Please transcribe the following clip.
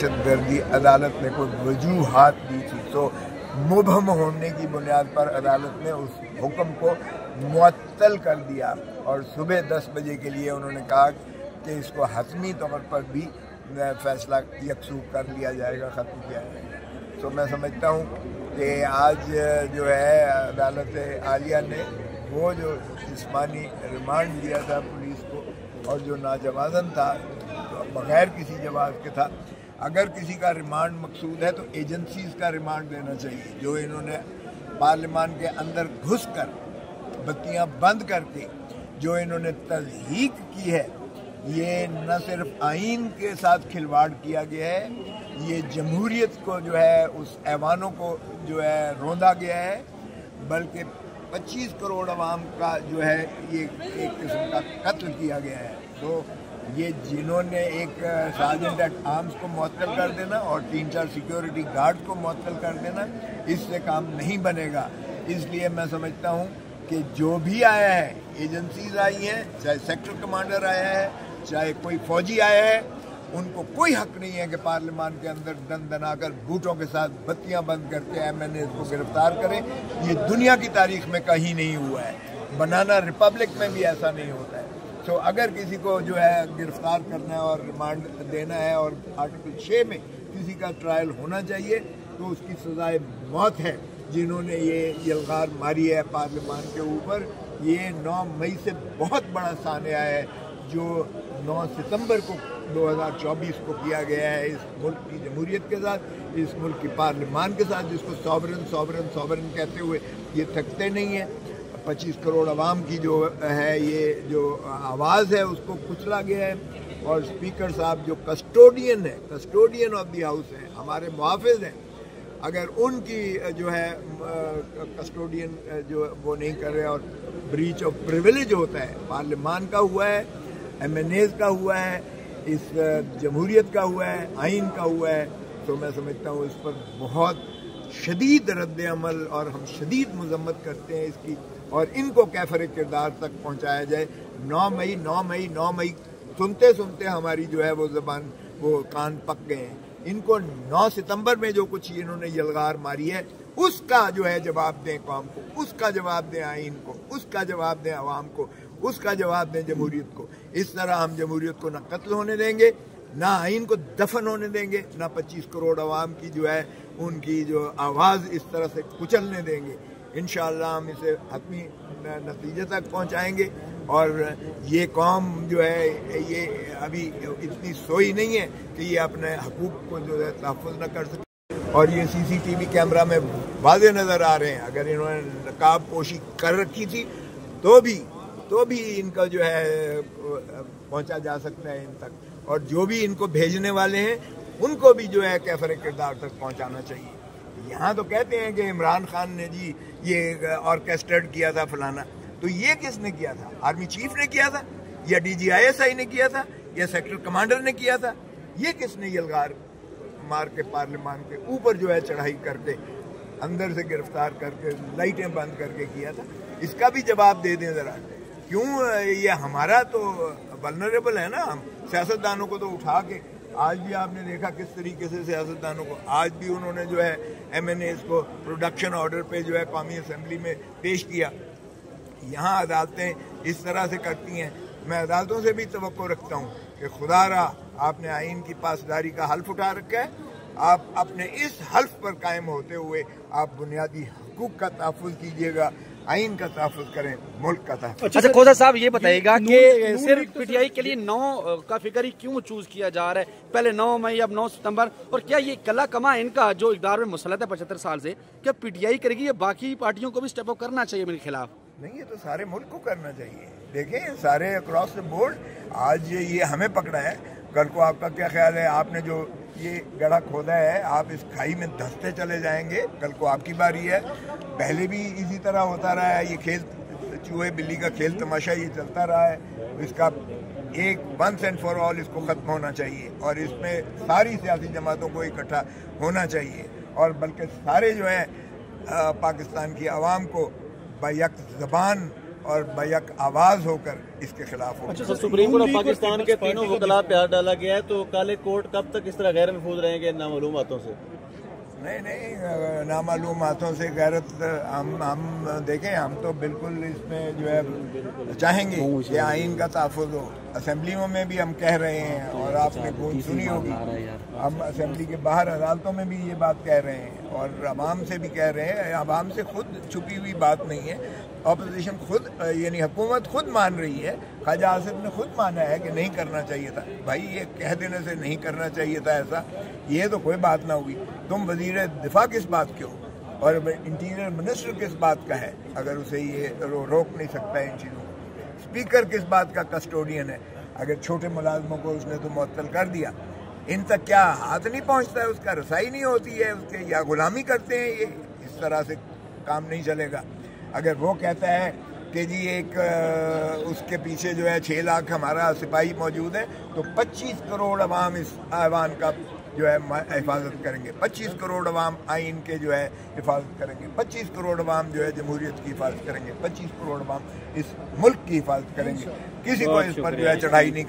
गर्दी अदालत ने कोई वजूहत दी थी तो मुबहम होने की बुनियाद पर अदालत ने उस हुक्म को मुअत्तल कर दिया और सुबह दस बजे के लिए उन्होंने कहा कि इसको हतमी तौर पर भी फैसला यकसूख कर लिया जाएगा, ख़त्म किया जाएगा। तो मैं समझता हूँ कि आज जो है, अदालत आलिया ने वो जो जिसमानी रिमांड दिया था पुलिस को और जो नाजवाजन था तो बग़ैर किसी जवाब के था अगर किसी का रिमांड मकसूद है तो एजेंसीज का रिमांड देना चाहिए। जो इन्होंने पार्लियामान के अंदर घुस कर बत्तियाँ बंद करके जो इन्होंने तजहीक की है, ये न सिर्फ़ आइन के साथ खिलवाड़ किया गया है, ये जमहूरीत को जो है, उस ऐवानों को जो है, रोंदा गया है, बल्कि 25 करोड़ आवाम का जो है, ये एक किस्म का कत्ल किया गया है। तो ये जिन्होंने एक सार्जेंट एट आर्म्स को मअतल कर देना और तीन चार सिक्योरिटी गार्ड को मअतल कर देना, इससे काम नहीं बनेगा। इसलिए मैं समझता हूँ कि जो भी आया है एजेंसीज आई हैं, चाहे सेक्टर कमांडर आया है, चाहे कोई फौजी आया है, उनको कोई हक नहीं है कि पार्लियामान के अंदर दन दनाकर बूटों के साथ बत्तियाँ बंद करके एम एन को गिरफ़्तार करें। ये दुनिया की तारीख में कहीं नहीं हुआ है। बनाना रिपब्लिक में भी ऐसा नहीं होता तो अगर किसी को जो है गिरफ़्तार करना है और रिमांड देना है और आर्टिकल छः में किसी का ट्रायल होना चाहिए तो उसकी सजाए मौत है, जिन्होंने ये यलगार मारी है पार्लियामान के ऊपर। ये 9 मई से बहुत बड़ा सानिया है, जो 9 सितंबर को 2024 को किया गया है इस मुल्क की जमहूरियत के साथ, इस मुल्क की पार्लियामान के साथ, जिसको सॉवरन सॉवरन सॉवरन कहते हुए ये थकते नहीं हैं। पच्चीस करोड़ आवाम की जो है, ये जो आवाज़ है, उसको कुचला गया है। और स्पीकर साहब जो कस्टोडियन है, कस्टोडियन ऑफ़ दी हाउस है, हमारे मुहाफ़ हैं, अगर उनकी जो है कस्टोडियन जो वो नहीं कर रहे और ब्रीच ऑफ़ प्रिविलेज होता है पार्लियामान का हुआ है एम का हुआ है, इस जमहूरीत का हुआ है, आइन का हुआ है तो मैं समझता हूँ इस पर बहुत शदीद रद्दमल और हम शदीद मजम्मत करते हैं इसकी और इनको कैफर किरदार तक पहुँचाया जाए। नौ मई नौ मई नौ मई, सुनते सुनते हमारी जो है वो जबान, वो कान पक गए हैं। इनको 9 सितंबर में जो कुछ इन्होंने यलगार मारी है, उसका जो है जवाब दें कौम को, उसका जवाब दें आइन को, उसका जवाब दें आवाम को, उसका जवाब दें जमहूरियत को। इस तरह हम जमहूरियत को न कत्ल होने देंगे। ना आइन को दफन होने देंगे, ना 25 करोड़ आवाम की जो है, उनकी जो आवाज़ इस तरह से कुचलने देंगे। इन हम इसे हतमी नतीजे तक पहुँचाएँगे और ये कौम जो है, ये अभी इतनी सोई नहीं है कि ये अपने हकूक को जो है तहफ़ न कर सके। और ये सीसीटीवी कैमरा में वाजे नज़र आ रहे हैं। अगर इन्होंने नकाब पोशी कर रखी थी तो भी तो भी इनका जो है, पहुँचा जा सकता है इन तक। और जो भी इनको भेजने वाले हैं, उनको भी जो है कैफर किरदार तक पहुंचाना चाहिए। यहाँ तो कहते हैं कि इमरान खान ने जी, ये ऑर्केस्ट्रेट किया था फलाना। तो ये किसने किया था? आर्मी चीफ ने किया था? या डीजीआईएसआई ने किया था? या सेक्टर कमांडर ने किया था? ये किसने यलगार मार के पार्लियामान के ऊपर जो है चढ़ाई करके, अंदर से गिरफ़्तार करके, लाइटें बंद करके किया था? इसका भी जवाब दे दें ज़रा। क्यों ये हमारा तो वलनरेबल है ना हम। सियासतदानों को तो उठा के आज भी आपने देखा किस तरीके से सियासतदानों को आज भी उन्होंने जो है एम एन एस को प्रोडक्शन ऑर्डर पे जो है कौमी असम्बली में पेश किया। यहाँ अदालतें इस तरह से करती हैं। मैं अदालतों से भी तो रखता हूँ कि खुदा रहा आपने आइन की पासदारी का हल्फ उठा रखा है। आप अपने इस हल्फ पर कायम होते हुए आप बुनियादी हकूक का तहफ़ कीजिएगा। आइन का तहफ़ करें मुल्क का तहफ़ अच्छा खोजा साहब ये बताइएगा कि सिर्फ़ पीटीआई के लिए नौ का फ़िक्र ही क्यों चूज़ किया जा रहा है? पहले नौ मई अब नौ सितंबर और क्या ये कला कमा इनका जो इकदार में मुसलत है पचहत्तर साल से क्या पीटीआई करेगी या बाकी पार्टियों को भी स्टेप अप करना चाहिए मेरे खिलाफ? नहीं ये तो सारे मुल्क को करना चाहिए। देखें सारे अक्रॉस द बोर्ड आज ये हमें पकड़ा है। कल को आपका क्या ख्याल है? आपने जो ये गड़ा खोदा है, आप इस खाई में धसते चले जाएँगे। कल को आपकी बारी है। पहले भी इसी तरह होता रहा है, ये खेल, चूहे बिल्ली का खेल तमाशा ये चलता रहा है। इसका एक वंस एंड फॉर ऑल इसको ख़त्म होना चाहिए और इसमें सारी सियासी जमातों को इकट्ठा होना चाहिए और बल्कि सारे जो हैं पाकिस्तान की आवाम को बैक ज़बान और बैक आवाज़ होकर इसके खिलाफ हो अच्छा sir Supreme Court of Pakistan के तीनों वकला पे हाथ डाला गया है तो काले कोर्ट कब तक इस तरह गैर महफूज रहेंगे नामालूम हाथों से? नहीं नहीं नामालूम हाथों से गैरत हम हम देखें हम तो बिल्कुल इसमें जो है चाहेंगे कि आइन का तहफ़ हो। असम्बलियों में भी हम कह रहे हैं तो और आपने गूंज सुनी होगी। हम असम्बली के बाहर अदालतों में भी ये बात कह रहे हैं और आवाम से भी कह रहे हैं। आवाम से खुद छुपी हुई बात नहीं है। अपोजिशन खुद यानी हुकूमत खुद मान रही है। ख्वाजा आसिफ ने खुद माना है कि नहीं करना चाहिए था। भाई ये कह देने से नहीं करना चाहिए था ऐसा। ये तो कोई बात ना हुई। तुम वज़ीर दिफा किस बात के हो? और इंटीरियर मिनिस्टर किस बात का है? अगर उसे ये रो, रोक नहीं सकता है इन चीज़ों को। स्पीकर किस बात का कस्टोडियन है? अगर छोटे मुलाजमों को उसने तो मअतल कर दिया। इन तक क्या हाथ नहीं पहुँचता है? उसका रसाई नहीं होती है? उसके या गुलामी करते हैं ये? इस तरह से काम नहीं चलेगा। अगर वो कहता है कि जी एक उसके पीछे जो है छः लाख हमारा सिपाही मौजूद है तो 25 करोड़ अवाम इस ऐवान का जो है हिफाजत करेंगे। 25 करोड़ अवाम आइन के जो है हिफाजत करेंगे। 25 करोड़ अवाम जो है जमहूरियत की हिफाजत करेंगे। 25 करोड़ अवाम इस मुल्क की हिफाजत करेंगे। किसी को इस पर जो है चढ़ाई नहीं